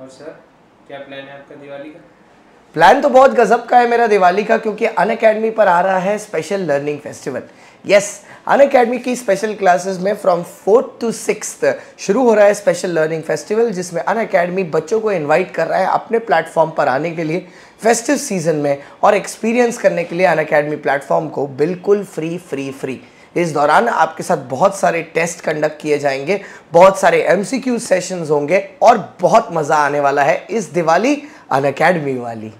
और सर, क्या प्लान है आपका दिवाली का? प्लान तो बहुत गजब का है मेरा दिवाली का, क्योंकि अन अकेडमी पर आ रहा है special learning festival yes Unacademy की स्पेशल क्लासेस में फ्रॉम फोर्थ टू सिक्स शुरू हो रहा है स्पेशल लर्निंग फेस्टिवल जिसमें अन अकेडमी बच्चों को इनवाइट कर रहा है अपने प्लेटफॉर्म पर आने के लिए फेस्टिव सीज़न में और एक्सपीरियंस करने के लिए अन अकेडमी प्लेटफॉर्म को बिल्कुल फ्री फ्री फ्री इस दौरान आपके साथ बहुत सारे टेस्ट कंडक्ट किए जाएँगे, बहुत सारे एमसीक्यू सेशंस होंगे और बहुत मज़ा आने वाला है इस दिवाली अन अकेडमी वाली।